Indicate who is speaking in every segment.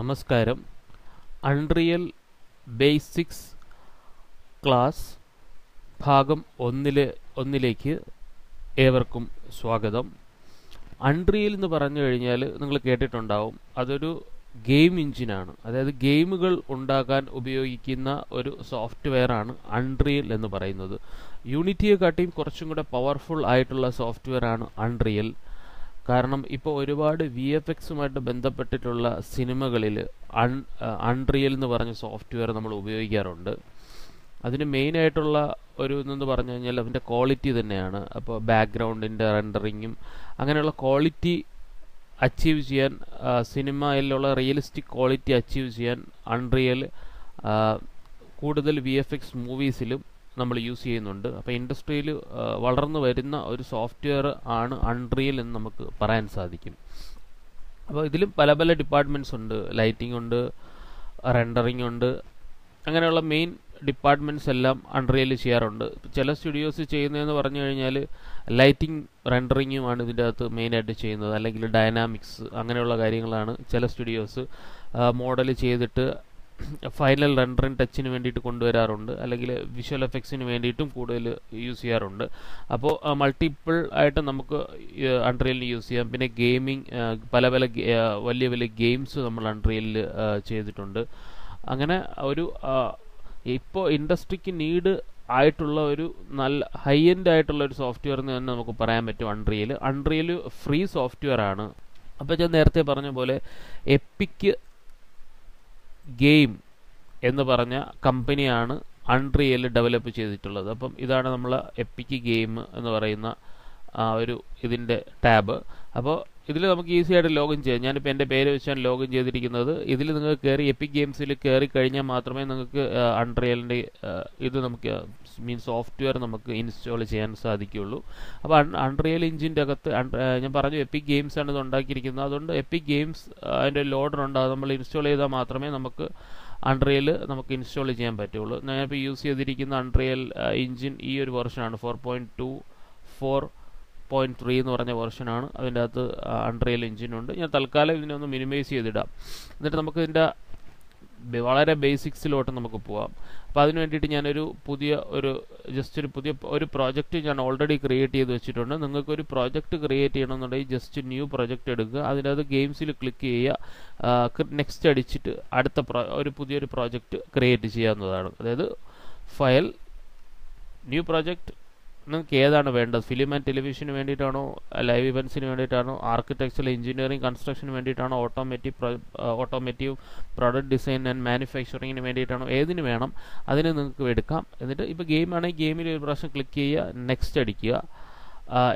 Speaker 1: നമസ്കാരം. Unreal basics class ഭാഗം ഒന്നിലെ ഒന്നിലേക്ക് ഏവർക്കും സ്വാഗതം. അൺറിയൽ എന്ന് പറഞ്ഞു കഴിഞ്ഞാൽ നിങ്ങൾ കേട്ടിട്ടുണ്ടാവും. അതൊരു ഗെയിം എഞ്ചിനാണ് അതായത് ഗെയിമുകൾ ഉണ്ടാക്കാൻ ഉപയോഗിക്കുന്ന ഒരു സോഫ്റ്റ്വെയർ ആണ് അൺറിയൽ എന്ന് പറയുന്നത്. യൂണിറ്റിയെ കാട്ടിയും കുറച്ചും കൂടെ പവർഫുൾ ആയിട്ടുള്ള സോഫ്റ്റ്വെയർ ആണ് അൺറിയൽ കാരണം ഇപ്പോൾ ഒരുപാട് വി എഫ് എക്സുമായിട്ട് ബന്ധപ്പെട്ടിട്ടുള്ള സിനിമകളിൽ അൺ അൺറിയൽ എന്ന് പറഞ്ഞ സോഫ്റ്റ്വെയർ നമ്മൾ ഉപയോഗിക്കാറുണ്ട്. അതിന് മെയിനായിട്ടുള്ള ഒരു ഇതെന്ന് പറഞ്ഞു കഴിഞ്ഞാൽ അതിന്റെ ക്വാളിറ്റി തന്നെയാണ്. അപ്പോൾ ബാക്ക്ഗ്രൗണ്ടിന്റെ റെൻഡറിങ്ങും അങ്ങനെയുള്ള ക്വാളിറ്റി അച്ചീവ് ചെയ്യാൻ സിനിമയിലുള്ള റിയലിസ്റ്റിക് ക്വാളിറ്റി അച്ചീവ് ചെയ്യാൻ അൺറിയൽ കൂടുതൽ വി എഫ് എക്സ് മൂവീസിലും നമ്മൾ യൂസ് ചെയ്യുന്നുണ്ട്. അപ്പോൾ ഇൻഡസ്ട്രിയിൽ വളർന്നു വരുന്ന ഒരു സോഫ്റ്റ്വെയർ ആണ് അൺറിയൽ എന്ന് നമുക്ക് പറയാൻ സാധിക്കും. അപ്പോൾ ഇതിലും പല പല ഡിപ്പാർട്ട്മെന്റ്സ് ഉണ്ട്. ലൈറ്റിംഗ് ഉണ്ട് റെൻഡറിങ് ഉണ്ട്. അങ്ങനെയുള്ള മെയിൻ ഡിപ്പാർട്ട്മെന്റ്സ് എല്ലാം അൺറിയൽ ചെയ്യാറുണ്ട്. ചില സ്റ്റുഡിയോസ് ചെയ്യുന്നതെന്ന് പറഞ്ഞു കഴിഞ്ഞാൽ ലൈറ്റിംഗ് റെൻഡറിങ്ങുമാണ് ഇതിന്റെ അകത്ത് മെയിനായിട്ട് ചെയ്യുന്നത്. അല്ലെങ്കിൽ ഡൈനാമിക്സ് അങ്ങനെയുള്ള കാര്യങ്ങളാണ് ചില സ്റ്റുഡിയോസ് മോഡൽ ചെയ്തിട്ട് ഫൈനൽ റെൻഡറിങ് ടച്ചിന് വേണ്ടിയിട്ട് കൊണ്ടുവരാറുണ്ട്. അല്ലെങ്കിൽ വിഷ്വൽ എഫക്ട്സിന് വേണ്ടിയിട്ടും കൂടുതൽ യൂസ് ചെയ്യാറുണ്ട്. അപ്പോൾ മൾട്ടിപ്പിൾ ആയിട്ട് നമുക്ക് അൺറിയലിന് യൂസ് ചെയ്യാം. പിന്നെ ഗെയിമിങ് പല പല വലിയ വലിയ ഗെയിംസ് നമ്മൾ അൺറിയലിൽ ചെയ്തിട്ടുണ്ട്. അങ്ങനെ ഒരു ഇപ്പോൾ ഇൻഡസ്ട്രിക്ക് നീഡ് ആയിട്ടുള്ള ഒരു നല്ല ഹൈ എൻഡ് ആയിട്ടുള്ള ഒരു സോഫ്റ്റ്വെയർ എന്ന് തന്നെ നമുക്ക് പറയാൻ പറ്റും അൺറിയൽ അൺറിയൽ ഫ്രീ സോഫ്റ്റ്വെയർ ആണ്. അപ്പോൾ ഞാൻ നേരത്തെ പറഞ്ഞ പോലെ എപ്പിക്ക് ഗെയിം എന്ന് പറഞ്ഞ കമ്പനിയാണ് അൺറിയൽ ഡെവലപ്പ് ചെയ്തിട്ടുള്ളത്. അപ്പം ഇതാണ് നമ്മൾ എപ്പിക്ക് ഗെയിം എന്ന് പറയുന്ന ആ ഒരു ഇതിന്റെ ടാബ്. അപ്പോൾ ഇതിൽ നമുക്ക് ഈസി ആയിട്ട് ലോഗിൻ ചെയ്യാം. ഞാനിപ്പോൾ എന്റെ പേര് വെച്ചാണ് ലോഗിൻ ചെയ്തിരിക്കുന്നത്. ഇതിൽ നിങ്ങൾ കയറി എപ്പിക് ഗെയിംസിൽ കയറി കഴിഞ്ഞാൽ മാത്രമേ നിങ്ങൾക്ക് അൺറിയലിന്റെ ഇത് നമുക്ക് മീൻ സോഫ്റ്റ്വെയർ നമുക്ക് ഇൻസ്റ്റാൾ ചെയ്യാൻ സാധിക്കുകയുള്ളൂ. അപ്പോൾ അൺറിയൽ എഞ്ചിന്റെ അകത്ത് ഞാൻ പറഞ്ഞു എപ്പിക് ഗെയിംസ് ആണ് ഇത് ഉണ്ടാക്കിയിരിക്കുന്നത്. അതുകൊണ്ട് എപ്പിക് ഗെയിംസ് അതിന്റെ ലോഡർ ഉണ്ട്. അത് നമ്മൾ ഇൻസ്റ്റാൾ ചെയ്താൽ മാത്രമേ നമുക്ക് അൺറിയൽ നമുക്ക് ഇൻസ്റ്റാൾ ചെയ്യാൻ പറ്റുള്ളൂ ഞാനിപ്പോൾ യൂസ് ചെയ്തിരിക്കുന്ന അൺറിയൽ എഞ്ചിൻ ഈ ഒരു വെർഷനാണ് four point two four point three എന്ന് പറഞ്ഞ വെർഷനാണ് അതിന്റെ അകത്ത് അൺറിയൽ എഞ്ചിനുണ്ട് ഞാൻ തൽക്കാലം ഇതിനെ ഒന്ന് മിനിമൈസ് ചെയ്തിടാം. എന്നിട്ട് നമുക്ക് ഇതിന്റെ വളരെ ബേസിക്സിലോട്ട് നമുക്ക് പോവാം. അപ്പോൾ അതിന് വേണ്ടിയിട്ട് ഞാനൊരു പുതിയ ഒരു ജസ്റ്റ് ഒരു പുതിയ ഒരു പ്രോജക്റ്റ് ഞാൻ ഓൾറെഡി ക്രിയേറ്റ് ചെയ്ത് വെച്ചിട്ടുണ്ട്. നിങ്ങൾക്ക് ഒരു പ്രോജക്റ്റ് ക്രിയേറ്റ് ചെയ്യണമെന്നുണ്ടെങ്കിൽ ജസ്റ്റ് ന്യൂ പ്രോജക്റ്റ് എടുക്കുക. അതിനകത്ത് ഗെയിംസിൽ ക്ലിക്ക് ചെയ്യുക. നെക്സ്റ്റ് അടിച്ചിട്ട് അടുത്ത ഒരു പുതിയൊരു പ്രോജക്റ്റ് ക്രിയേറ്റ് ചെയ്യാവുന്നതാണ്. അതായത് ഫയൽ ന്യൂ പ്രോജക്റ്റ് നിങ്ങൾക്ക് ഏതാണ് വേണ്ടത്? ഫിലിം ആൻഡ് ടെലിവിഷന് വേണ്ടിയിട്ടാണോ? ലൈവ് ഇവൻസിന് വേണ്ടിയിട്ടാണോ? ആർക്കിടെക്ചറൽ എഞ്ചിനീയറിംഗ് കൺസ്ട്രക്ഷന് വേണ്ടിയിട്ടാണോ? Automotive automotive product design and മാനുഫാക്ചറിങ്ങിന് വേണ്ടിയിട്ടാണോ? ഏതിന് വേണം? അതിന് നിങ്ങൾക്ക് എടുക്കാം. എന്നിട്ട് ഇപ്പോൾ ഗെയിം ആണെങ്കിൽ ഗെയിമിൽ ഒരു പ്രാവശ്യം ക്ലിക്ക് ചെയ്യുക നെക്സ്റ്റ് അടിക്കുക.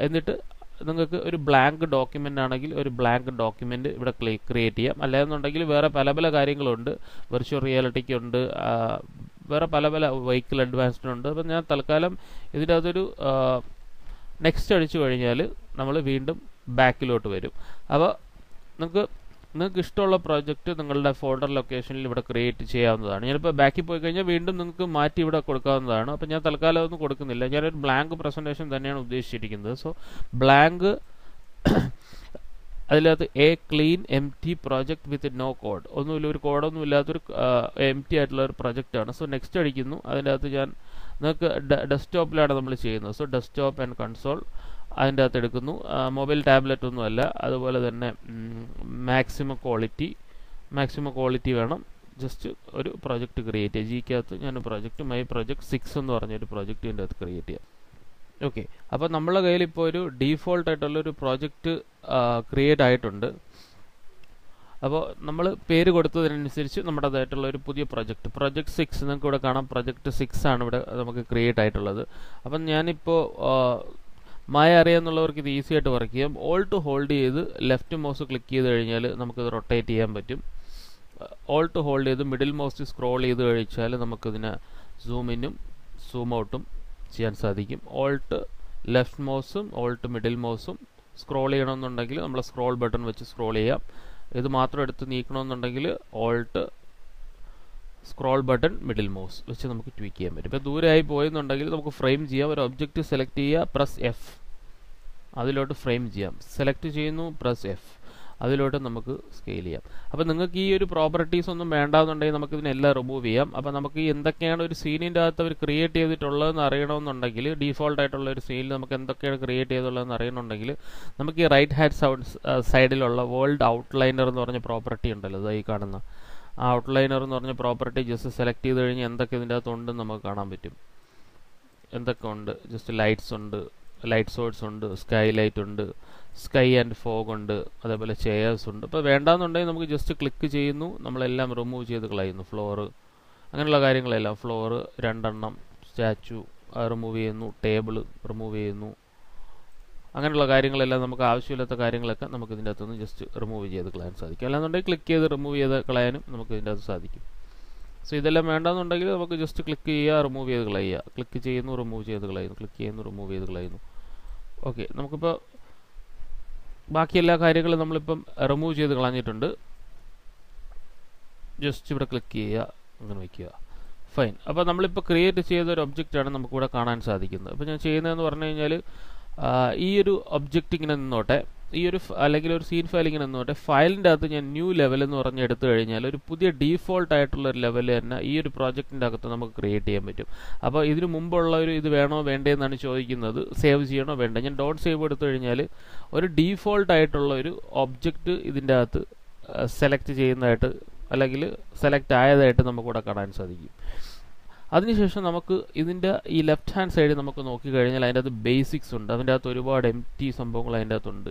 Speaker 1: എന്നിട്ട് നിങ്ങൾക്ക് ഒരു ബ്ലാങ്ക് ഡോക്യുമെന്റ് ആണെങ്കിൽ ഒരു ബ്ലാങ്ക് ഡോക്യുമെന്റ് ഇവിടെ ക്രിയേറ്റ് ചെയ്യാം. അല്ലാന്നുണ്ടെങ്കിൽ വേറെ പല പല കാര്യങ്ങളുണ്ട്. വെർച്വൽ റിയാലിറ്റിക്ക് ഉണ്ട്. വേറെ പല പല വെഹിക്കിൾ അഡ്വാൻസ്ഡ് ഉണ്ട്. അപ്പം ഞാൻ തൽക്കാലം ഇതിന്റെ അകത്തൊരു നെക്സ്റ്റ് അടിച്ചു കഴിഞ്ഞാൽ നമ്മൾ വീണ്ടും ബാക്കിലോട്ട് വരും. അപ്പോൾ നിങ്ങൾക്ക് നിങ്ങൾക്ക് ഇഷ്ടമുള്ള പ്രോജക്റ്റ് നിങ്ങളുടെ ഫോൾഡർ ലൊക്കേഷനിൽ ഇവിടെ ക്രിയേറ്റ് ചെയ്യാവുന്നതാണ്. ഞാനിപ്പോൾ ബാക്കിൽ പോയി കഴിഞ്ഞാൽ വീണ്ടും നിങ്ങൾക്ക് മാറ്റി ഇവിടെ കൊടുക്കാവുന്നതാണ്. അപ്പോൾ ഞാൻ തൽക്കാലം ഒന്നും കൊടുക്കുന്നില്ല. ഞാനൊരു ബ്ലാങ്ക് പ്രസന്റേഷൻ തന്നെയാണ് ഉദ്ദേശിച്ചിരിക്കുന്നത്. സോ ബ്ലാങ്ക് അതിനകത്ത് a clean empty project with no code ഒന്നുമില്ല ഒരു കോഡൊന്നും ഇല്ലാത്തൊരു എം ടി ആയിട്ടുള്ള ഒരു പ്രൊജക്റ്റാണ് സോ നെക്സ്റ്റ് അടിക്കുന്നു. അതിന്റെ അകത്ത് ഞാൻ നിങ്ങൾക്ക് ഡെസ്ക്ടോപ്പിലാണ് നമ്മൾ ചെയ്യുന്നത്. സോ ഡെസ്ക്ടോപ്പ് ആൻഡ് കൺസോൾ അതിന്റെ അകത്ത് എടുക്കുന്നു. മൊബൈൽ ടാബ്ലറ്റ് ഒന്നും അല്ല അതുപോലെ തന്നെ മാക്സിമം ക്വാളിറ്റി മാക്സിമം ക്വാളിറ്റി വേണം. ജസ്റ്റ് ഒരു പ്രൊജക്റ്റ് ക്രിയേറ്റ് ചെയ്യുക ജിക്കകത്ത് ഞാൻ പ്രൊജക്റ്റ് മൈ പ്രോജക്റ്റ് സിക്സ് എന്ന് പറഞ്ഞൊരു പ്രൊജക്റ്റ് ഇതിന്റെ അകത്ത് ക്രിയേറ്റ് ചെയ്യാം. ഓക്കെ അപ്പോൾ നമ്മളെ കയ്യിൽ ഇപ്പോൾ ഒരു ഡീഫോൾട്ട് ആയിട്ടുള്ള ഒരു പ്രോജക്റ്റ് ക്രിയേറ്റ് ആയിട്ടുണ്ട്. അപ്പോൾ നമ്മൾ പേര് കൊടുത്തതിനനുസരിച്ച് നമ്മുടേതായിട്ടുള്ള ഒരു പുതിയ പ്രൊജക്റ്റ് പ്രൊജക്ട് സിക്സ് നിങ്ങൾക്ക് ഇവിടെ കാണാം. പ്രൊജക്ട് സിക്സ് ആണ് ഇവിടെ നമുക്ക് ക്രിയേറ്റ് ആയിട്ടുള്ളത്. അപ്പം ഞാനിപ്പോൾ മായ അറിയാമെന്നുള്ളവർക്ക് ഇത് ഈസി ആയിട്ട് വർക്ക് ചെയ്യാം. ഓൾ ടു ഹോൾഡ് ചെയ്ത് ലെഫ്റ്റ് മൗസ് ക്ലിക്ക് ചെയ്ത് കഴിഞ്ഞാൽ നമുക്കിത് റൊട്ടേറ്റ് ചെയ്യാൻ പറ്റും. ഓൾ ടു ഹോൾഡ് ചെയ്ത് മിഡിൽ മൗസ് സ്ക്രോൾ ചെയ്ത് കഴിച്ചാൽ നമുക്കിതിനെ സൂം ഇന്നും സൂം ഔട്ടും ചെയ്യാൻ സാധിക്കും. ഓൾട്ട് ലെഫ്റ്റ് മൗസും ഓൾട്ട് മിഡിൽ മൗസും സ്ക്രോൾ ചെയ്യണമെന്നുണ്ടെങ്കിൽ നമ്മൾ സ്ക്രോൾ ബട്ടൺ വെച്ച് സ്ക്രോൾ ചെയ്യാം. ഇത് മാത്രം എടുത്ത് നീക്കണമെന്നുണ്ടെങ്കിൽ alt scroll button middle mouse വെച്ച് നമുക്ക് ട്വീക്ക് ചെയ്യാൻ പറ്റും. ഇപ്പോൾ ദൂരമായി പോയെന്നുണ്ടെങ്കിൽ നമുക്ക് ഫ്രെയിം ചെയ്യാം. ഒരു ഒബ്ജക്റ്റ് സെലക്ട് ചെയ്യുക പ്രസ് എഫ് അതിലോട്ട് ഫ്രെയിം ചെയ്യാം. സെലക്ട് ചെയ്യുന്നു പ്രസ് എഫ് അതിലോട്ട് നമുക്ക് സ്കെയിൽ ചെയ്യാം. അപ്പോൾ നിങ്ങൾക്ക് ഈ ഒരു പ്രോപ്പർട്ടീസ് ഒന്നും വേണ്ടാന്നുണ്ടെങ്കിൽ നമുക്ക് ഇതിനെല്ലാം റിമൂവ് ചെയ്യാം. അപ്പോൾ നമുക്ക് എന്തൊക്കെയാണ് ഒരു സീനിന്റെ അകത്ത് അവർ ക്രിയേറ്റ് ചെയ്തിട്ടുള്ളതെന്ന് അറിയണമെന്നുണ്ടെങ്കിൽ ഡീഫോൾട്ട് ആയിട്ടുള്ള ഒരു സീനിൽ നമുക്ക് എന്തൊക്കെയാണ് ക്രിയേറ്റ് ചെയ്തുള്ളതെന്ന് അറിയണമെന്നുണ്ടെങ്കിൽ നമുക്ക് ഈ റൈറ്റ് ഹാൻഡ് സൗണ്ട് സൈഡിലുള്ള വേൾഡ് ഔട്ട്ലൈനർ എന്ന് പറഞ്ഞ പ്രോപ്പർട്ടി ഉണ്ടല്ലോ ഇതായി കാണുന്ന. ആ ഔട്ട്ലൈനർ എന്ന് പറഞ്ഞ പ്രോപ്പർട്ടി ജസ്റ്റ് സെലക്ട് ചെയ്ത് കഴിഞ്ഞാൽ എന്തൊക്കെ ഇതിന്റെ അകത്ത് ഉണ്ടെന്ന് നമുക്ക് കാണാൻ പറ്റും. എന്തൊക്കെ ഉണ്ട്? ജസ്റ്റ് ലൈറ്റ്സ് ഉണ്ട് ലൈറ്റ് സോഴ്സ് ഉണ്ട് സ്കൈ ലൈറ്റ് ഉണ്ട് സ്കൈ ആൻഡ് ഫോഗ് ഉണ്ട് അതേപോലെ ചെയേഴ്സ് ഉണ്ട്. അപ്പോൾ വേണ്ടാന്നുണ്ടെങ്കിൽ നമുക്ക് ജസ്റ്റ് ക്ലിക്ക് ചെയ്യുന്നു. നമ്മളെല്ലാം റിമൂവ് ചെയ്ത് കളയുന്നു. ഫ്ലോറ് അങ്ങനെയുള്ള കാര്യങ്ങളെല്ലാം. ഫ്ലോറ് രണ്ടെണ്ണം സ്റ്റാച്ചു റിമൂവ് ചെയ്യുന്നു. ടേബിൾ റിമൂവ് ചെയ്യുന്നു. അങ്ങനെയുള്ള കാര്യങ്ങളെല്ലാം നമുക്ക് ആവശ്യമില്ലാത്ത കാര്യങ്ങളൊക്കെ നമുക്ക് ഇതിന്റെ അകത്തുനിന്ന് ജസ്റ്റ് റിമൂവ് ചെയ്ത് കളയാൻ സാധിക്കും. അല്ലാന്നുണ്ടെങ്കിൽ ക്ലിക്ക് ചെയ്ത് റിമൂവ് ചെയ്ത് കളയാനും നമുക്ക് ഇതിന്റെ അകത്ത് സാധിക്കും. സോ ഇതെല്ലാം വേണ്ടാന്നുണ്ടെങ്കിൽ നമുക്ക് ജസ്റ്റ് ക്ലിക്ക് ചെയ്യുക റിമൂവ് ചെയ്ത് കളയുക. ക്ലിക്ക് ചെയ്യുന്നു റിമൂവ് ചെയ്ത് കളയുന്നു. ക്ലിക്ക് ചെയ്യുന്നു റിമൂവ് ചെയ്ത് കളയുന്നു. ഓക്കെ നമുക്കിപ്പോൾ ബാക്കി എല്ലാ കാര്യങ്ങളും നമ്മളിപ്പം റിമൂവ് ചെയ്ത് കളഞ്ഞിട്ടുണ്ട്. ജസ്റ്റ് ഇവിടെ ക്ലിക്ക് ചെയ്യുക അങ്ങനെ വയ്ക്കുക ഫൈൻ അപ്പോൾ നമ്മളിപ്പോൾ ക്രിയേറ്റ് ചെയ്ത ഒരു ഒബ്ജക്റ്റാണ് നമുക്കിവിടെ കാണാൻ സാധിക്കുന്നത്. അപ്പോൾ ഞാൻ ചെയ്യുന്നതെന്ന് പറഞ്ഞു കഴിഞ്ഞാൽ ഈ ഒരു ഒബ്ജക്റ്റ് ഇങ്ങനെ നിന്നോട്ടെ. ഈ ഒരു അല്ലെങ്കിൽ ഒരു സീൻ ഫയൽ ഇങ്ങനെ പറഞ്ഞാൽ ഫയലിന്റെ അകത്ത് ഞാൻ ന്യൂ ലെവൽ എന്ന് പറഞ്ഞ് എടുത്തു കഴിഞ്ഞാൽ ഒരു പുതിയ ഡീഫോൾട്ട് ആയിട്ടുള്ള ഒരു ലെവൽ തന്നെ ഈ ഒരു പ്രോജക്റ്റിന്റെ അകത്ത് നമുക്ക് ക്രിയേറ്റ് ചെയ്യാൻ പറ്റും. അപ്പോൾ ഇതിന് മുമ്പുള്ള ഒരു ഇത് വേണോ വേണ്ടേ എന്നാണ് ചോദിക്കുന്നത്. സേവ് ചെയ്യണോ വേണ്ട? ഞാൻ ഡോട്ട് സേവ് എടുത്തു കഴിഞ്ഞാൽ ഒരു ഡീഫോൾട്ട് ആയിട്ടുള്ള ഒരു ഒബ്ജക്റ്റ് ഇതിന്റെ അകത്ത് സെലക്ട് ചെയ്യുന്നതായിട്ട് അല്ലെങ്കിൽ സെലക്ട് ആയതായിട്ട് നമുക്കിവിടെ കാണാൻ സാധിക്കും. അതിനുശേഷം നമുക്ക് ഇതിന്റെ ഈ ലെഫ്റ്റ് ഹാൻഡ് സൈഡ് നമുക്ക് നോക്കിക്കഴിഞ്ഞാൽ അതിന്റെ അകത്ത് ബേസിക്സ് ഉണ്ട്. അതിന്റെ അകത്ത് ഒരുപാട് എം ടി സംഭവങ്ങൾ അതിന്റെ അകത്തുണ്ട്.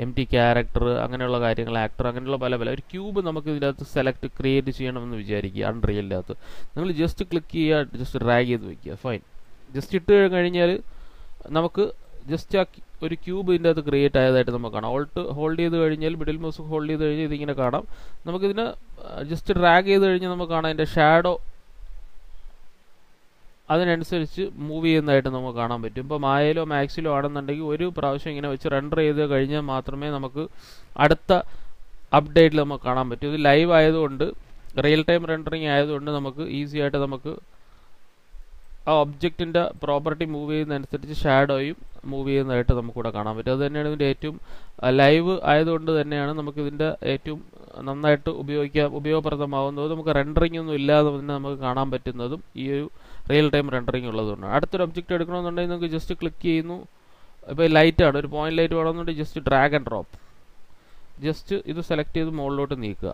Speaker 1: എം ടി ക്യാരക്ടർ അങ്ങനെയുള്ള കാര്യങ്ങൾ ആക്ടർ അങ്ങനെയുള്ള പല പല. ഒരു ക്യൂബ് നമുക്ക് ഇതിന്റെ അകത്ത് സെലക്ട് ക്രിയേറ്റ് ചെയ്യണമെന്ന് വിചാരിക്കുക അൺറിയലിന്റെ അകത്ത്. നിങ്ങൾ ജസ്റ്റ് ക്ലിക്ക് ചെയ്യുക ജസ്റ്റ് ഡ്രാഗ് ചെയ്ത് വയ്ക്കുക ഫൈൻ ജസ്റ്റ് ഇട്ട് കഴിഞ്ഞാൽ നമുക്ക് ജസ്റ്റ് ആ ഒരു ക്യൂബ് ഇതിന്റെ അകത്ത് ക്രിയേറ്റ് ആയതായിട്ട് നമുക്ക് കാണാം. ഓൾട്ട് ഹോൾഡ് ചെയ്ത് കഴിഞ്ഞാൽ മിഡിൽ മൗസ് ഹോൾഡ് ചെയ്ത് കഴിഞ്ഞാൽ ഇതിങ്ങനെ കാണാം. നമുക്കിതിനെ ജസ്റ്റ് ഡ്രാഗ് ചെയ്ത് കഴിഞ്ഞാൽ നമുക്ക് കാണാം. അതിന്റെ ഷാഡോ അതിനനുസരിച്ച് മൂവ് ചെയ്യുന്നതായിട്ട് നമുക്ക് കാണാൻ പറ്റും. ഇപ്പോൾ മായയിലോ മാക്സിലോ ആണെന്നുണ്ടെങ്കിൽ ഒരു പ്രാവശ്യം ഇങ്ങനെ വെച്ച് റെൻഡർ ചെയ്ത് കഴിഞ്ഞാൽ മാത്രമേ നമുക്ക് അടുത്ത അപ്ഡേറ്റിൽ നമുക്ക് കാണാൻ പറ്റൂ. ഇത് ലൈവ് ആയതുകൊണ്ട് റിയൽ ടൈം റെൻഡറിങ് ആയതുകൊണ്ട് നമുക്ക് ഈസി ആയിട്ട് നമുക്ക് ആ ഒബ്ജക്റ്റിന്റെ പ്രോപ്പർട്ടി മൂവ് ചെയ്യുന്നതനുസരിച്ച് ഷാഡോയും മൂവ് ചെയ്യുന്നതായിട്ട് നമുക്കിവിടെ കാണാൻ പറ്റും. അത് തന്നെയാണ് ഇതിന്റെ ഏറ്റവും ലൈവ് ആയതുകൊണ്ട് തന്നെയാണ് നമുക്കിതിന്റെ ഏറ്റവും നന്നായിട്ട് ഉപയോഗിക്കാൻ ഉപയോഗപ്രദമാവുന്നത്. നമുക്ക് റെൻഡറിങ് ഒന്നും ഇല്ലാതെ തന്നെ നമുക്ക് കാണാൻ പറ്റുന്നതും ഈ ഒരു റിയൽ ടൈം റെൻഡറിങ് ഉള്ളതുകൊണ്ട്. അടുത്തൊരു ഒബ്ജക്റ്റ് എടുക്കണമെന്നുണ്ടെങ്കിൽ നമുക്ക് ജസ്റ്റ് ക്ലിക്ക് ചെയ്യുന്നു. ഇപ്പോൾ ആണ്. ഒരു പോയിന്റ് ലൈറ്റ് വേണമെന്നുണ്ടെങ്കിൽ just drag and drop just ഇത് സെലക്ട് ചെയ്ത് മുകളിലോട്ട് നീക്കുക.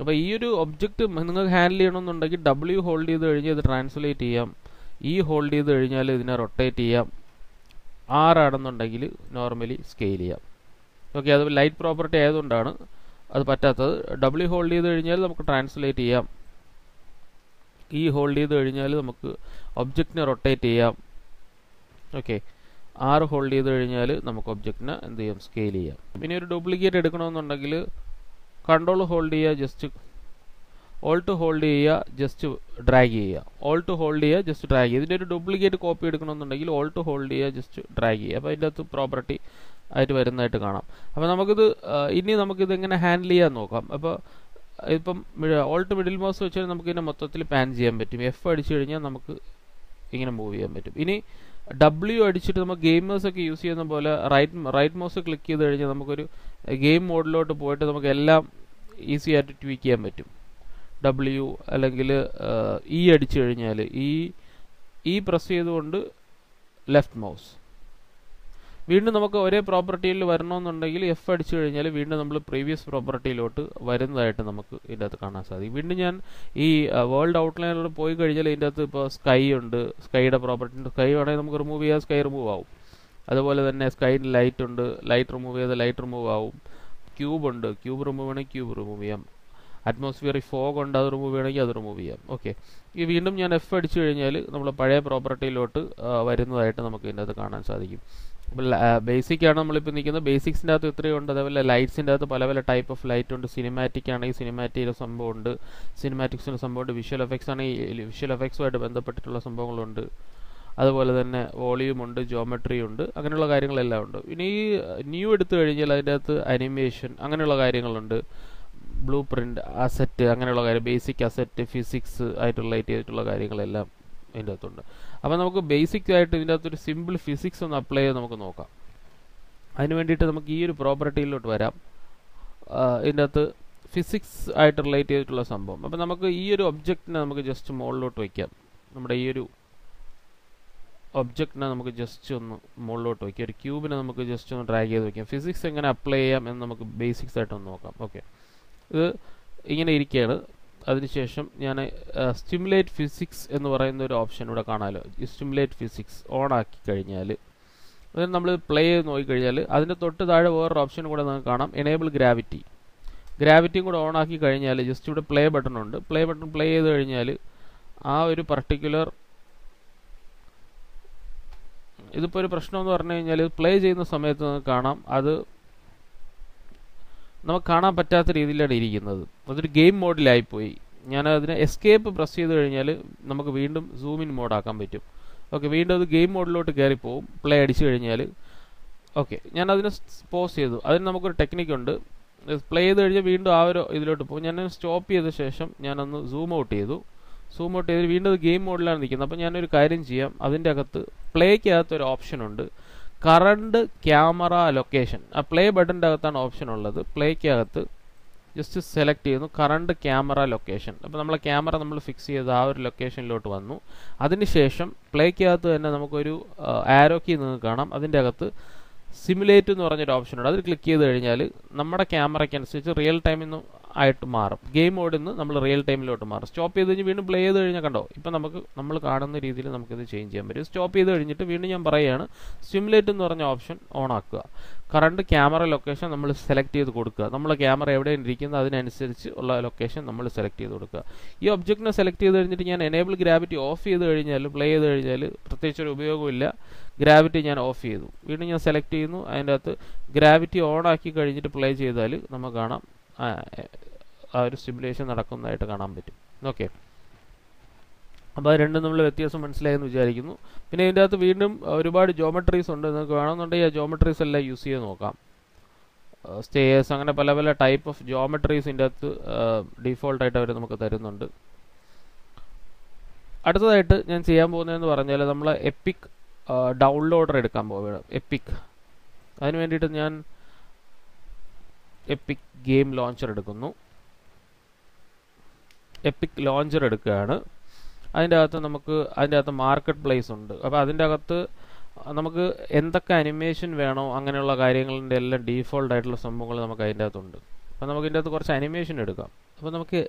Speaker 1: അപ്പോൾ ഈ ഒരു ഒബ്ജക്റ്റ് നിങ്ങൾക്ക് ഹാൻഡിൽ ചെയ്യണമെന്നുണ്ടെങ്കിൽ ഡബ്ല്യു ഹോൾഡ് ചെയ്ത് കഴിഞ്ഞ് ഇത് ട്രാൻസ്ലേറ്റ് ചെയ്യാം. ഇ ഹോൾഡ് ചെയ്ത് കഴിഞ്ഞാൽ ഇതിനെ റൊട്ടേറ്റ് ചെയ്യാം. ആർ ആണെന്നുണ്ടെങ്കിൽ നോർമലി സ്കെയിൽ ചെയ്യാം. ഓക്കെ അത് ലൈറ്റ് പ്രോപ്പർട്ടി ആയതുകൊണ്ടാണ് അത് പറ്റാത്തത്. ഡബ്ല്യു ഹോൾഡ് ചെയ്ത് കഴിഞ്ഞാൽ നമുക്ക് ട്രാൻസ്ലേറ്റ് ചെയ്യാം. ഈ ഹോൾഡ് ചെയ്ത് കഴിഞ്ഞാൽ നമുക്ക് ഒബ്ജക്റ്റിനെ റൊട്ടേറ്റ് ചെയ്യാം. ഓക്കെ. ആറ് ഹോൾഡ് ചെയ്ത് കഴിഞ്ഞാൽ നമുക്ക് ഒബ്ജക്റ്റിനെ എന്ത് ചെയ്യാം? സ്കെയിൽ ചെയ്യാം. പിന്നെ ഒരു ഡ്യൂപ്ലിക്കേറ്റ് എടുക്കണമെന്നുണ്ടെങ്കിൽ കൺട്രോൾ ഹോൾഡ് ചെയ്യുക ജസ്റ്റ് ഓൾട്ട് ഹോൾഡ് ചെയ്യുക ജസ്റ്റ് ഡ്രാഗ് ചെയ്യുക. ഓൾട്ട് ഹോൾഡ് ചെയ്യുക ജസ്റ്റ് ഡ്രാഗ് ചെയ്യുക. ഇതിന്റെ ഒരു ഡ്യൂപ്ലിക്കേറ്റ് കോപ്പി എടുക്കണമെന്നുണ്ടെങ്കിൽ ഓൾട്ട് ഹോൾഡ് ചെയ്യുക ജസ്റ്റ് ഡ്രാഗ് ചെയ്യുക. അപ്പോൾ അതിന്റെ അകത്ത് പ്രോപ്പർട്ടി ആയിട്ട് വരുന്നതായിട്ട് കാണാം. അപ്പോൾ നമുക്കിത് ഇനി നമുക്കിത് എങ്ങനെ ഹാൻഡിൽ ചെയ്യാൻ നോക്കാം? അപ്പോൾ ഇപ്പം ഓൾട്ട് മിഡിൽ മൗസ് വെച്ചാൽ നമുക്ക് ഇതിനെ മൊത്തത്തിൽ പാൻ ചെയ്യാൻ പറ്റും. എഫ് അടിച്ചു കഴിഞ്ഞാൽ നമുക്ക് ഇങ്ങനെ മൂവ് ചെയ്യാൻ പറ്റും. ഇനി ഡബ്ല്യു അടിച്ചിട്ട് നമുക്ക് ഗെയിമേഴ്സ് ഒക്കെ യൂസ് ചെയ്യുന്ന പോലെ റൈറ്റ് റൈറ്റ് മൗസ് ക്ലിക്ക് ചെയ്ത് കഴിഞ്ഞാൽ നമുക്കൊരു ഗെയിം മോഡിലോട്ട് പോയിട്ട് നമുക്ക് എല്ലാം ഈസി ആയിട്ട് ട്വീക്ക് ചെയ്യാൻ പറ്റും. ഡബ്ല്യു അല്ലെങ്കിൽ ഇ അടിച്ചു കഴിഞ്ഞാൽ ഈ ഇ പ്രസ് ചെയ്തുകൊണ്ട് ലെഫ്റ്റ് മൗസ്. വീണ്ടും നമുക്ക് ഒരേ പ്രോപ്പർട്ടിയിൽ വരണമെന്നുണ്ടെങ്കിൽ എഫ് അടിച്ചു കഴിഞ്ഞാൽ വീണ്ടും നമ്മൾ പ്രീവിയസ് പ്രോപ്പർട്ടിയിലോട്ട് വരുന്നതായിട്ട് നമുക്ക് ഇതിന്റെ അകത്ത് കാണാൻ സാധിക്കും. വീണ്ടും ഞാൻ ഈ വേൾഡ് ഔട്ട്ലൈനിലൂടെ പോയി കഴിഞ്ഞാൽ ഇതിന്റെ അകത്ത് ഇപ്പോൾ സ്കൈ ഉണ്ട്. സ്കൈയുടെ പ്രോപ്പർട്ടി ഉണ്ട്. സ്കൈ വേണമെങ്കിൽ നമുക്ക് റിമൂവ് ചെയ്യാൻ സ്കൈ റിമൂവ് ആവും. അതുപോലെ തന്നെ സ്കൈയിൽ ലൈറ്റ് ഉണ്ട്. ലൈറ്റ് റിമൂവ് ചെയ്താൽ ലൈറ്റ് റിമൂവ് ആവും. ക്യൂബ് ഉണ്ട്. ക്യൂബ് റിമൂവ് വേണമെങ്കിൽ ക്യൂബ് റിമൂവ് ചെയ്യാം. അറ്റ്മോസ്ഫിയറിൽ ഫോഗ് ഉണ്ട് അത് റിമൂവ് ചെയ്യണമെങ്കിൽ അത് റിമൂവ് ചെയ്യാം. ഓക്കെ ഈ വീണ്ടും ഞാൻ എഫ് അടിച്ചു കഴിഞ്ഞാൽ നമ്മൾ പഴയ പ്രോപ്പർട്ടിയിലോട്ട് വരുന്നതായിട്ട് നമുക്ക് ഇതിന്റെ അകത്ത് കാണാൻ സാധിക്കും. ബേസിക് ആണ് നമ്മളിപ്പോൾ നിൽക്കുന്നത് ബേസിക്സിന്റെ അകത്ത് ഇത്രയും ഉണ്ട്. അതേപോലെ ലൈറ്റ്സിന്റെ അകത്ത് പല പല ടൈപ്പ് ഓഫ് ലൈറ്റ് ഉണ്ട്. സിനിമാറ്റിക് ആണെങ്കിൽ സിനിമാറ്റിയുടെ സംഭവമുണ്ട്. സിനിമാറ്റിക്സിന്റെ സംഭവമുണ്ട്. വിഷ്വൽ എഫക്ട്സ് ആണെങ്കിൽ വിഷ്വൽ എഫക്ട്സുമായിട്ട് ബന്ധപ്പെട്ടിട്ടുള്ള സംഭവങ്ങളുണ്ട്. അതുപോലെ തന്നെ വോളിയൂം ഉണ്ട് ജോമെട്രി ഉണ്ട്. അങ്ങനെയുള്ള കാര്യങ്ങളെല്ലാം ഉണ്ട്. ഇനി ഈ ന്യൂ എടുത്തു കഴിഞ്ഞാൽ അതിന്റെ അകത്ത് അനിമേഷൻ അങ്ങനെയുള്ള കാര്യങ്ങളുണ്ട്. ബ്ലൂ പ്രിന്റ് അസറ്റ് അങ്ങനെയുള്ള കാര്യം ബേസിക് അസറ്റ് ഫിസിക്സ് ആയിട്ട് റിലേറ്റ് ചെയ്തിട്ടുള്ള കാര്യങ്ങളെല്ലാം. ഇതിന്റെ അകത്തുണ്ട് അപ്പോൾ നമുക്ക് ബേസിക് ആയിട്ട് ഇതിന്റെ അകത്തൊരു സിമ്പിൾ ഫിസിക്സ് ഒന്ന് അപ്ലൈ ചെയ്ത് നമുക്ക് നോക്കാം. അതിന് വേണ്ടിയിട്ട് നമുക്ക് ഈ ഒരു പ്രോപ്പർട്ടിയിലോട്ട് വരാം. ഇതിന്റെ അകത്ത് ഫിസിക്സ് ആയിട്ട് റിലേറ്റ് ചെയ്തിട്ടുള്ള സംഭവം. അപ്പോൾ നമുക്ക് ഈ ഒരു ഒബ്ജക്റ്റിനെ നമുക്ക് ജസ്റ്റ് മുകളിലോട്ട് വയ്ക്കാം നമ്മുടെ ഈ ഒരു ഒബ്ജക്റ്റിനെ നമുക്ക് ജസ്റ്റ് ഒന്ന് മുകളിലോട്ട് വയ്ക്കാം ഒരു ക്യൂബിനെ നമുക്ക് ജസ്റ്റ് ഒന്ന് ഡ്രാഗ് ചെയ്ത് വയ്ക്കാം ഫിസിക്സ് എങ്ങനെ അപ്ലൈ ചെയ്യാം എന്ന് നമുക്ക് ബേസിക്സ് ആയിട്ട് ഒന്ന് നോക്കാം. ഓക്കെ ഇത് ഇങ്ങനെ ഇരിക്കുകയാണ്. അതിനുശേഷം ഞാൻ സ്റ്റിമുലേറ്റ് ഫിസിക്സ് എന്ന് പറയുന്ന ഒരു ഓപ്ഷൻ ഇവിടെ കാണാമല്ലോ സ്റ്റിമുലേറ്റ് ഫിസിക്സ് ഓൺ ആക്കി കഴിഞ്ഞാൽ അതിന് നമ്മൾ പ്ലേ ചെയ്ത് നോക്കിക്കഴിഞ്ഞാൽ അതിന്റെ തൊട്ട് താഴെ വേറൊരു ഓപ്ഷൻ കൂടെ നമുക്ക് കാണാം. എനേബിൾ ഗ്രാവിറ്റി ഗ്രാവിറ്റിയും കൂടെ ഓൺ ആക്കി കഴിഞ്ഞാൽ ജസ്റ്റ് ഇവിടെ പ്ലേ ബട്ടൺ ഉണ്ട്. പ്ലേ ബട്ടൺ പ്ലേ ചെയ്ത് കഴിഞ്ഞാൽ ആ ഒരു പർട്ടിക്കുലർ ഇതിപ്പോൾ ഒരു പ്രശ്നം എന്ന് പറഞ്ഞു കഴിഞ്ഞാൽ പ്ലേ ചെയ്യുന്ന സമയത്ത് നമുക്ക് കാണാം. അത് നമുക്ക് കാണാൻ പറ്റാത്ത രീതിയിലാണ് ഇരിക്കുന്നത്. അതൊരു ഗെയിം മോഡിലായിപ്പോയി. ഞാൻ അതിനെ എസ്കേപ്പ് പ്രസ് ചെയ്ത് കഴിഞ്ഞാൽ നമുക്ക് വീണ്ടും സൂം ഇൻ മോഡാക്കാൻ പറ്റും. ഓക്കെ വീണ്ടും അത് ഗെയിം മോഡിലോട്ട് കയറിപ്പോവും. പ്ലേ അടിച്ചു കഴിഞ്ഞാൽ ഓക്കെ ഞാൻ അതിനെ പോസ് ചെയ്തു. അതിന് നമുക്കൊരു ടെക്നിക്കുണ്ട് പ്ലേ ചെയ്ത് കഴിഞ്ഞാൽ വീണ്ടും ആ ഒരു ഇതിലോട്ട് പോകും. ഞാൻ സ്റ്റോപ്പ് ചെയ്ത ശേഷം ഞാനൊന്ന് സൂം ഔട്ട് ചെയ്തു. സൂം ഔട്ട് ചെയ്ത് വീണ്ടും അത് ഗെയിം മോഡിലാണ് നിൽക്കുന്നത്. അപ്പോൾ ഞാനൊരു കാര്യം ചെയ്യാം. അതിന്റെ അകത്ത് പ്ലേക്കകത്ത് ഒരു ഓപ്ഷൻ ഉണ്ട്. Current camera location. ആ പ്ലേ ബട്ടന്റെ അകത്താണ് ഓപ്ഷൻ ഉള്ളത്. പ്ലേക്കകത്ത് ജസ്റ്റ് സെലക്ട് ചെയ്യുന്നു. Current camera location. അപ്പോൾ നമ്മളെ ക്യാമറ നമ്മൾ ഫിക്സ് ചെയ്ത് ആ ഒരു ലൊക്കേഷനിലോട്ട് വന്നു. അതിനുശേഷം പ്ലേക്കകത്ത് തന്നെ നമുക്കൊരു ആരോക്കി നിങ്ങൾക്ക് കാണാം. അതിന്റെ അകത്ത് സിമുലേറ്റ് എന്ന് പറഞ്ഞൊരു ഓപ്ഷൻ ഉണ്ട്. അതിൽ ക്ലിക്ക് ചെയ്ത് കഴിഞ്ഞാൽ നമ്മുടെ ക്യാമറയ്ക്ക് അനുസരിച്ച് റിയൽ ടൈമിൽ നിന്ന് ആയിട്ട് മാറും. ഗെയിം മോഡിൽ നിന്ന് നമ്മൾ റിയൽ ടൈമിലോട്ട് മാറും. സ്റ്റോപ്പ് ചെയ്ത് കഴിഞ്ഞ് വീണ്ടും പ്ലേ ചെയ്ത് കഴിഞ്ഞാൽ കണ്ടോ? ഇപ്പം നമുക്ക് നമ്മൾ കാണുന്ന രീതിയിൽ നമുക്കിത് ചേഞ്ച് ചെയ്യാൻ പറ്റും. സ്റ്റോപ്പ് ചെയ്ത് കഴിഞ്ഞിട്ട് വീണ്ടും ഞാൻ പറയുകയാണ് സിമുലേറ്റ് എന്ന് പറഞ്ഞ ഓപ്ഷൻ ഓൺ ആക്കുക. കറണ്ട് ക്യാമറ ലൊക്കേഷൻ നമ്മൾ സെലക്ട് ചെയ്ത് കൊടുക്കുക. നമ്മൾ ക്യാമറ എവിടെ ഇരിക്കുന്നത് അതിനനുസരിച്ച് ഉള്ള ലൊക്കേഷൻ നമ്മൾ സെലക്ട് ചെയ്ത് കൊടുക്കുക. ഈ ഒബ്ജക്റ്റിനെ സെലക്ട് ചെയ്ത് കഴിഞ്ഞിട്ട് ഞാൻ എനേബിൾ ഗ്രാവിറ്റി ഓഫ് ചെയ്ത് കഴിഞ്ഞാൽ പ്ലേ ചെയ്ത് കഴിഞ്ഞാൽ പ്രത്യേകിച്ച് ഒരു ഉപയോഗമില്ല ഗ്രാവിറ്റി ഞാൻ ഓഫ് ചെയ്തു. വീണ്ടും ഞാൻ സെലക്ട് ചെയ്യുന്നു. അതിന്റെ അകത്ത് ഗ്രാവിറ്റി ഓൺ ആക്കി കഴിഞ്ഞിട്ട് പ്ലേ ചെയ്താൽ നമുക്ക് കാണാം. ആ ഒരു സ്റ്റിമുലേഷൻ നടക്കുന്നതായിട്ട് കാണാൻ പറ്റും. ഓക്കെ അപ്പോൾ അത് രണ്ടും നമ്മൾ വ്യത്യാസം മനസ്സിലായെന്ന് വിചാരിക്കുന്നു. പിന്നെ ഇതിന്റെ അകത്ത് വീണ്ടും ഒരുപാട് ജോമെട്രീസ് ഉണ്ട്. നിങ്ങൾക്ക് വേണമെന്നുണ്ടെങ്കിൽ ആ ജോമെട്രീസ് എല്ലാം യൂസ് ചെയ്ത് നോക്കാം. സ്റ്റേയേഴ്സ് അങ്ങനെ പല പല ടൈപ്പ് ഓഫ് ജോമെട്രീസ് ഇതിന്റെ അകത്ത് ഡീഫോൾട്ടായിട്ട് അവർ നമുക്ക് തരുന്നുണ്ട്. അടുത്തതായിട്ട് ഞാൻ ചെയ്യാൻ പോകുന്നതെന്ന് പറഞ്ഞാൽ നമ്മൾ എപ്പിക് ഡൗൺലോഡർ എടുക്കാൻ പോവുകയാണ്. എപ്പിക് അതിന് വേണ്ടിയിട്ട് ഞാൻ എപ്പിക് ഗെയിം ലോഞ്ചർ എടുക്കുന്നു. എപ്പിക് ലോഞ്ചർ എടുക്കുകയാണ്. അതിന്റെ അകത്ത് നമുക്ക് അതിന്റെ അകത്ത് മാർക്കറ്റ് പ്ലേസ് ഉണ്ട്. അപ്പോൾ അതിന്റെ അകത്ത് നമുക്ക് എന്തൊക്കെ അനിമേഷൻ വേണോ അങ്ങനെയുള്ള കാര്യങ്ങളുടെ എല്ലാം ഡീഫോൾട്ട് ആയിട്ടുള്ള സംഭവങ്ങൾ നമുക്ക് അതിന്റെ അകത്തുണ്ട്. അപ്പോൾ നമുക്ക് ഇതിന്റെ അകത്ത് കുറച്ച് അനിമേഷൻ എടുക്കാം. അപ്പോൾ നമുക്ക്